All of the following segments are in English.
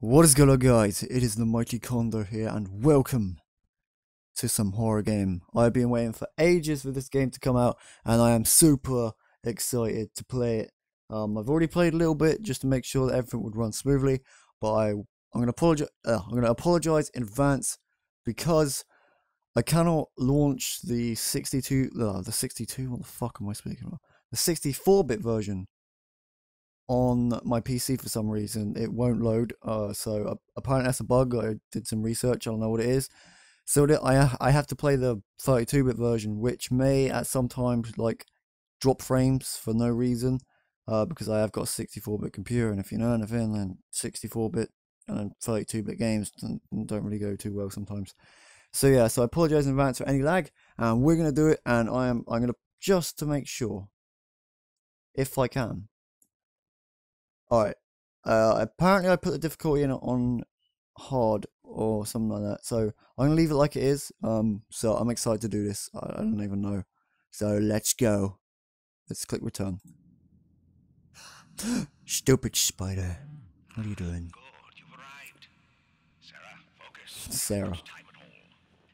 What is going on guys? It is the Mighty Condo here and welcome to some horror game. I've been waiting for ages for this game to come out and I am super excited to play it. Um, I've already played a little bit just to make sure that everything would run smoothly, but I, I'm going to apologize, uh, to apologize in advance because I cannot launch the 62, uh, the 62, what the fuck am I speaking about? The 64-bit version on my PC for some reason. It won't load. Uh, so uh, apparently that's a bug. I did some research. I don't know what it is. So I I have to play the 32-bit version, which may at some times like drop frames for no reason. Uh, because I have got a 64-bit computer, and if you know anything, then 64-bit and 32-bit games don't, don't really go too well sometimes. So yeah, so I apologize in advance for any lag, and we're gonna do it, and I am I'm gonna just to make sure, if I can, Alright. Uh, apparently I put the difficulty in on hard or something like that. So I'm to leave it like it is. Um, so I'm excited to do this. I, I don't even know. So let's go. Let's click return. Stupid spider. What are you doing? Good. Sarah, focus. Sarah. Time at all.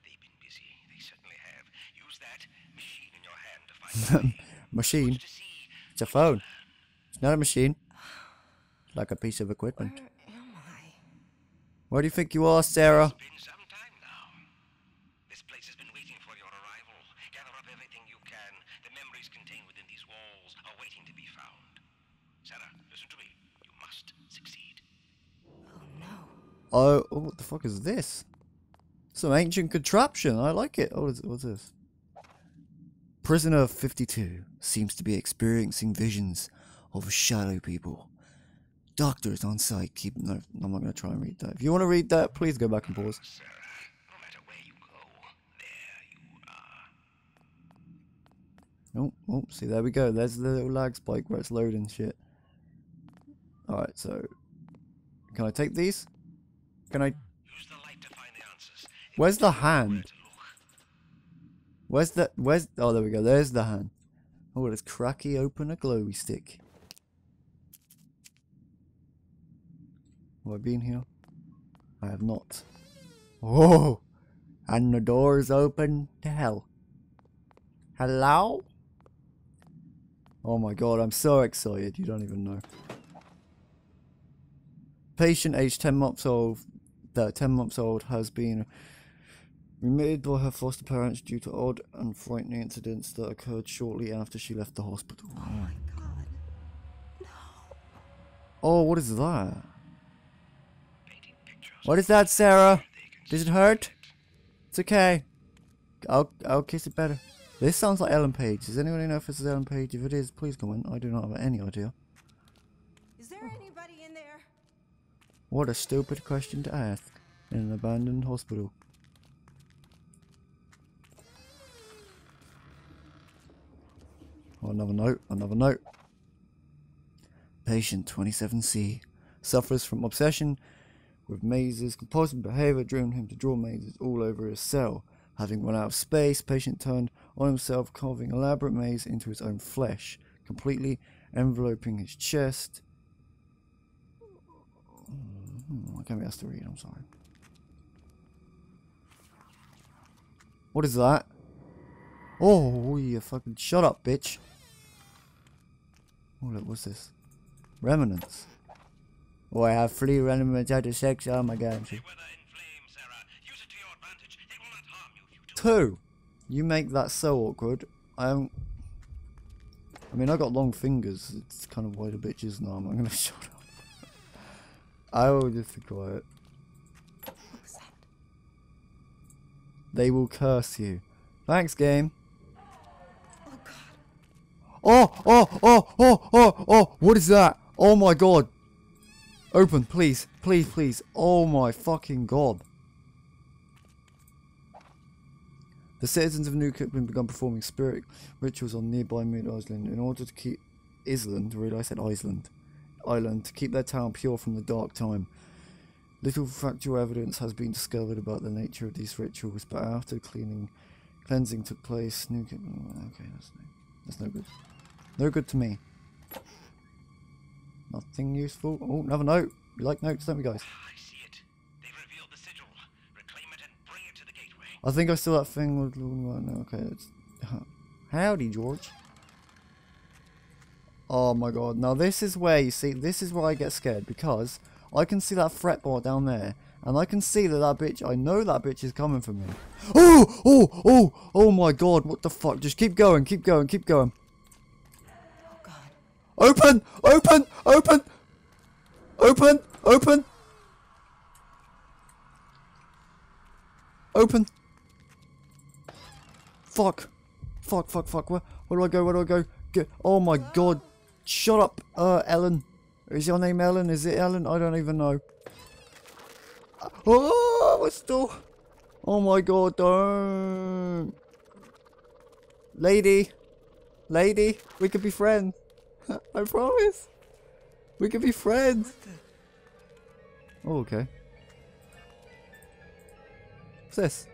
They've been busy. They certainly have. Use that machine in your hand to find. Machine. to see. It's a phone. It's not a machine. It's like a piece of equipment. Where am I? Where do you think you are, Sarah? It's been some time now. This place has been waiting for your arrival. Gather up everything you can. The memories contained within these walls are waiting to be found. Sarah, listen to me. You must succeed. Oh no. Oh, oh, what the fuck is this? Some ancient contraption. I like it. Oh, what's, what's this? Prisoner 52 seems to be experiencing visions of shadow people. Doctors on site keep. No, I'm not going to try and read that. If you want to read that, please go back and pause. No matter where you go, there you are. Oh, oh, see, there we go. There's the little lag spike where it's loading shit. Alright, so. Can I take these? Can I. Use the light to find the answers. Where's the hand? Where to look. Where's the. Where's. Oh, there we go. There's the hand. Oh, let's cracky open a glowy stick. Have I been here? I have not. Oh! And the door is open to hell. Hello? Oh my god, I'm so excited, you don't even know. Patient aged 10 months old, that 10 months old has been remitted by her foster parents due to odd and frightening incidents that occurred shortly after she left the hospital. Oh my god. No. Oh, what is that? What is that, Sarah? Does it hurt? It's okay. I'll I'll kiss it better. This sounds like Ellen Page. Does anyone know if this is Ellen Page? If it is, please comment. I do not have any idea. Is there anybody in there? What a stupid question to ask in an abandoned hospital. Oh, another note, another note. Patient 27C suffers from obsession with mazes. Compulsive behavior driven him to draw mazes all over his cell. Having run out of space, patient turned on himself, carving elaborate maze into his own flesh, completely enveloping his chest. I can't be asked to read, I'm sorry. What is that? Oh, you fucking shut up, bitch. Oh, look, what's this? Remnants. Oh, I have three remnants out of six. Oh my god. I'm so- Whether in flame, Sarah. Use it to your advantage. It will not harm you if you do. Two. You make that so awkward. I don't. I mean, I got long fingers. It's kind of why the bitch is now. I'm not gonna shut up. I will just be quiet. What was that? They will curse you. Thanks, game. Oh god. Oh, oh, oh, oh, oh, oh, what is that? Oh my god. Open, please, please, please. Oh my fucking god. The citizens of Newcastle have begun performing spirit rituals on nearby Moon Island in order to keep Island, really I said Iceland, Island, to keep their town pure from the dark time. Little factual evidence has been discovered about the nature of these rituals, but after cleaning, cleansing took place, Newcastle. Mm, okay, that's no, that's no good. No good to me. Nothing useful. Oh, another note. We like notes, don't we, guys? Ah, I see it. They've revealed the sigil. Reclaim it and bring it to the gateway. I think I saw that thing okay, it's. Howdy, George. Oh my god. Now, this is where, you see, this is where I get scared because I can see that fret bar down there. And I can see that that bitch, I know that bitch is coming for me. Oh, oh, oh, oh my god, what the fuck? Just keep going, keep going, keep going. Open! Open! Open! Open! Open! Open! Fuck! Fuck, fuck, fuck. Where, where do I go? Where do I go? Get, oh my god. Shut up, uh, Ellen. Is your name Ellen? Is it Ellen? I don't even know. Oh, what's door? Oh my god, don't. Lady. Lady, we could be friends. I promise. We can be friends. Oh, okay. What's this?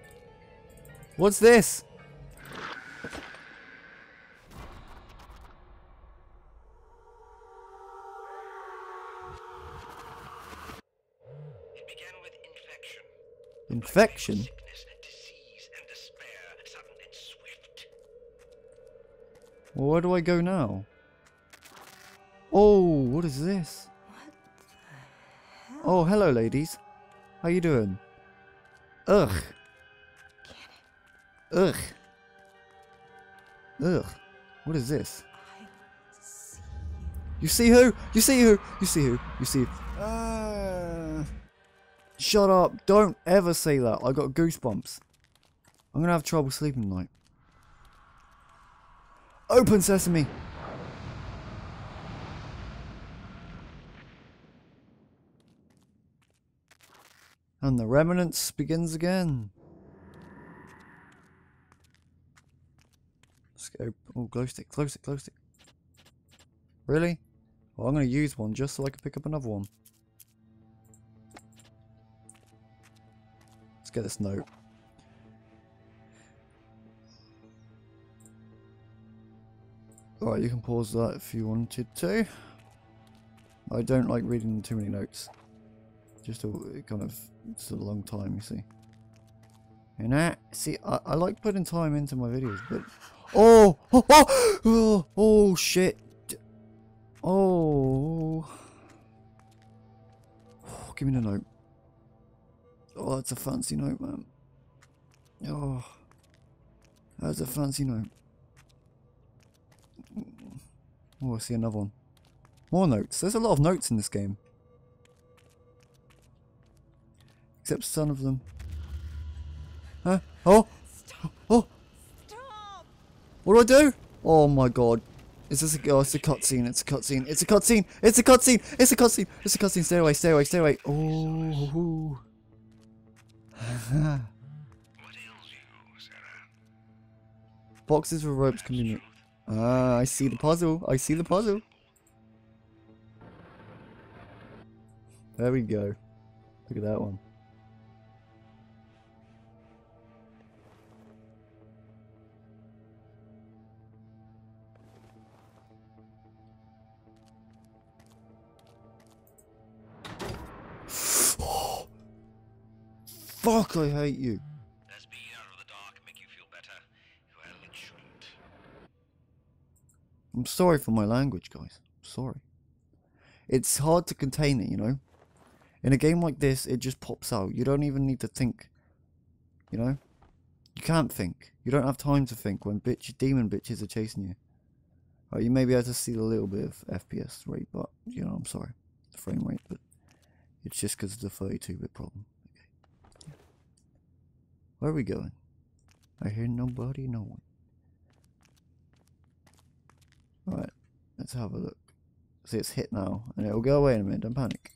What's this? It began with infection. Infection? Sickness, disease, and despair, sudden and swift. Well, where do I go now? Oh, what is this? What oh, hello, ladies. How you doing? Ugh. Ugh. Ugh. What is this? I see You see who? You see who? You see who? You see. Uh, shut up! Don't ever say that. I got goosebumps. I'm gonna have trouble sleeping tonight. Open sesame. And the remnants begins again. Let's go. Oh, glow stick, glow stick, glow stick. Really? Well, I'm going to use one just so I can pick up another one. Let's get this note. Alright, you can pause that if you wanted to. I don't like reading too many notes. Just it kind of, it's a long time, you see. And I, see, I, I like putting time into my videos, but... Oh! Oh! Oh! Oh, oh shit! Oh. oh. Give me the note. Oh, that's a fancy note, man. Oh. That's a fancy note. Oh, I see another one. More notes. There's a lot of notes in this game. Except some of them. Huh? Oh! Oh! Stop! What do I do? Oh my god. Is this a, oh, it's a cutscene, it's a cutscene, it's a cutscene, it's a cutscene, it's a cutscene, it's a cutscene, stay away, stay away, stay away. Oh. What ails you, Sarah? Boxes with ropes convenient. Ah, I see the puzzle, I see the puzzle. There we go. Look at that one. Fuck, I hate you. Does being out of the dark make you feel better? Well, it shouldn't. I'm sorry for my language, guys. I'm sorry. It's hard to contain it, you know? In a game like this, it just pops out. You don't even need to think. You know? You can't think. You don't have time to think when bitch demon bitches are chasing you. Right, you may be able to see a little bit of FPS rate, but, you know, I'm sorry. The frame rate, but it's just because of the 32-bit problem. Where are we going? I hear nobody, no one. Alright, let's have a look. See, it's hit now, and it'll go away in a minute. Don't panic.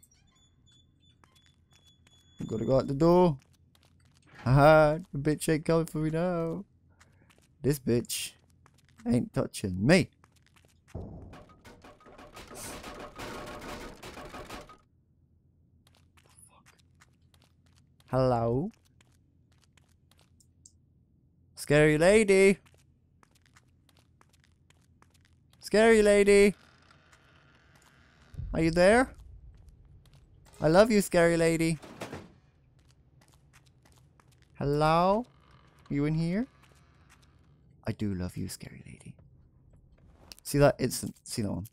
I've got to go out the door. Haha, the bitch ain't coming for me now. This bitch ain't touching me. Hello? Scary lady. Scary lady. Are you there? I love you, scary lady. Hello? You in here? I do love you, scary lady. See that instant? See that one?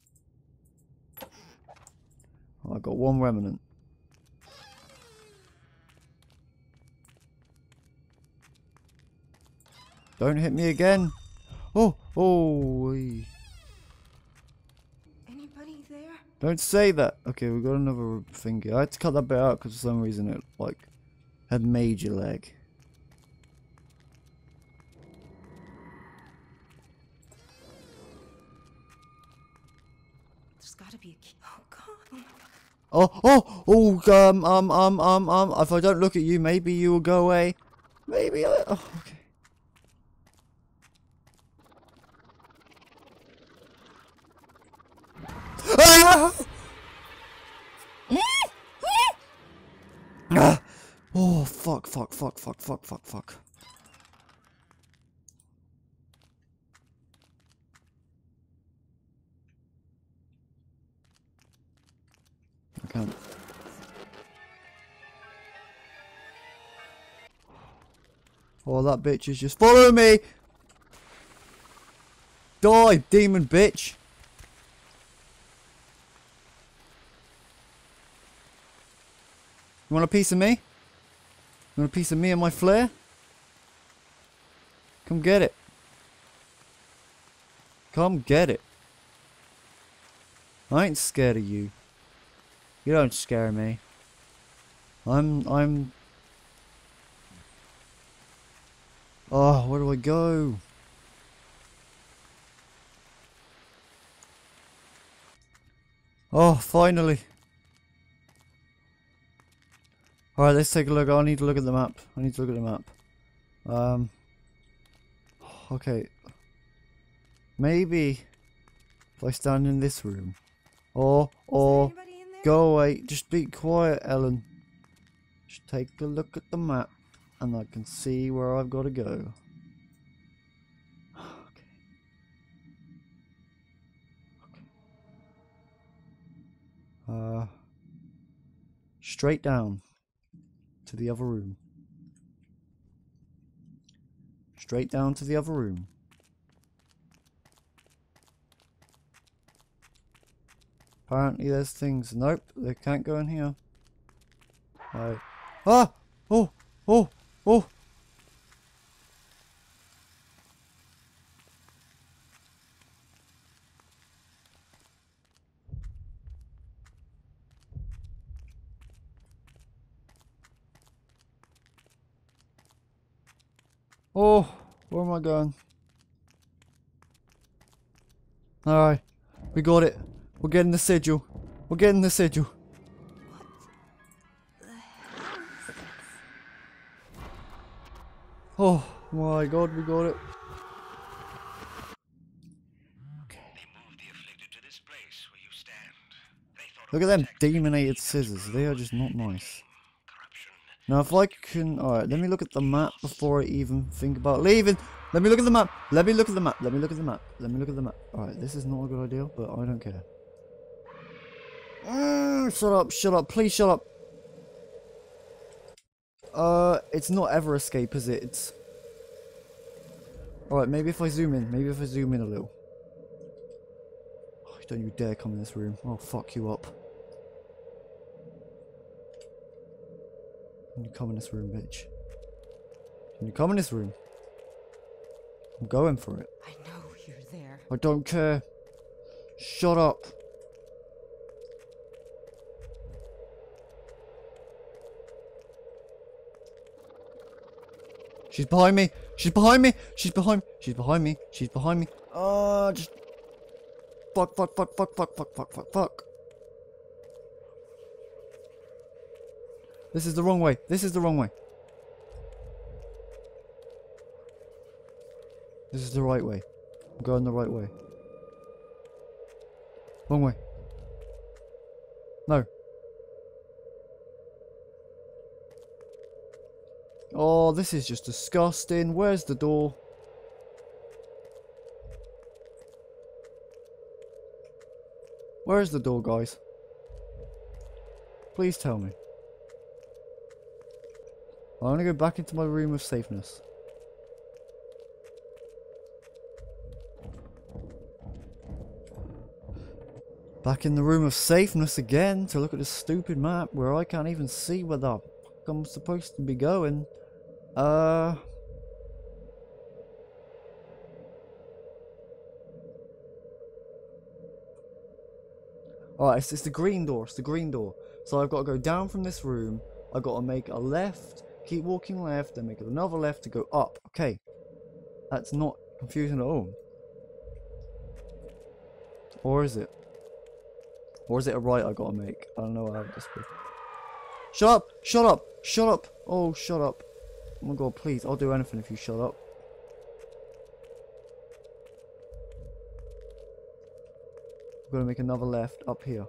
Oh, I got one remnant. Don't hit me again. Oh, oh. Anybody there? Don't say that. Okay, we got another finger. I had to cut that bit out because for some reason it like had major lag. There's gotta be a key. Oh god. Oh, oh, oh, um, um, um, um, um. If I don't look at you, maybe you will go away. Maybe. I, oh, fuck, fuck, fuck, fuck, fuck, fuck, fuck. I. Oh, that bitch is just following me! Die, demon bitch! You want a piece of me? Want a piece of me and my flair? Come get it. Come get it. I ain't scared of you. You don't scare me. I'm I'm Oh, where do I go? Oh, finally. Alright, let's take a look. I need to look at the map. I need to look at the map. Um Okay. Maybe if I stand in this room. Or or anybody in there? Go away. Just be quiet, Ellen. Just take a look at the map, and I can see where I've got to go. Okay. Okay. Uh, straight down to the other room. Straight down to the other room. Apparently there's things. Nope, they can't go in here. Right. Ah! Oh! Oh! Oh! Oh! Where am I going? Alright. We got it. We're getting the sigil. We're getting the sigil. Oh my god, we got it. Look at them demonated scissors. They are just not nice. Now, if I can... Alright, let me look at the map before I even think about leaving. Let me look at the map. Let me look at the map. Let me look at the map. Let me look at the map. Alright, this is not a good idea, but I don't care. Mm, shut up, shut up. Please shut up. Uh, it's not ever escape, is it? It's... Alright, maybe if I zoom in. Maybe if I zoom in a little. Oh, don't you dare come in this room. I'll fuck you up. Can you come in this room, bitch? Can you come in this room? I'm going for it. I know you're there. I don't care. Shut up. She's behind me. She's behind me. She's behind. Me. She's behind me. She's behind me. Uh, just fuck, fuck, fuck, fuck, fuck, fuck, fuck, fuck, fuck. This is the wrong way. This is the wrong way. This is the right way. I'm going the right way. Wrong way. No. Oh, this is just disgusting. Where's the door? Where's the door, guys? Please tell me. I want to go back into my room of safeness. Back in the room of safeness again to look at this stupid map where I can't even see where the fuck I'm supposed to be going. Uh... Alright, it's, it's the green door, it's the green door. So I've got to go down from this room, I've got to make a left, keep walking left, then make another left to go up. Okay. That's not confusing at all. Or is it? Or is it a right I gotta make? I don't know how this be. Shut up! Shut up! Shut up! Oh, shut up. Oh my god, please, I'll do anything if you shut up. I'm gonna make another left up here.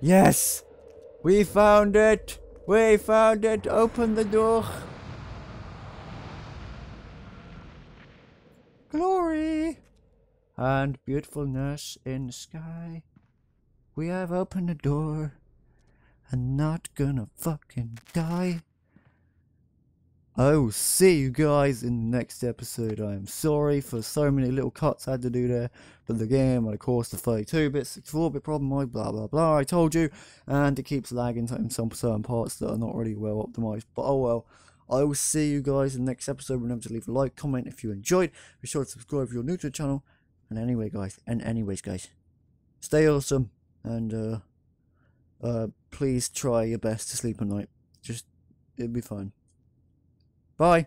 Yes! We found it! We found it! Open the door! Glory! And beautifulness in the sky. We have opened the door and not gonna fucking die. I will see you guys in the next episode. I am sorry for so many little cuts I had to do there. But the game, and of course, the 32 bit, 64 bit problem, I blah blah blah. I told you, and it keeps lagging in some certain parts that are not really well optimized. But oh well. I will see you guys in the next episode. Remember to leave a like, comment if you enjoyed. Be sure to subscribe if you're new to the channel. And anyway, guys, and anyways, guys, stay awesome and uh, uh, please try your best to sleep at night. Just it'll be fine. Bye.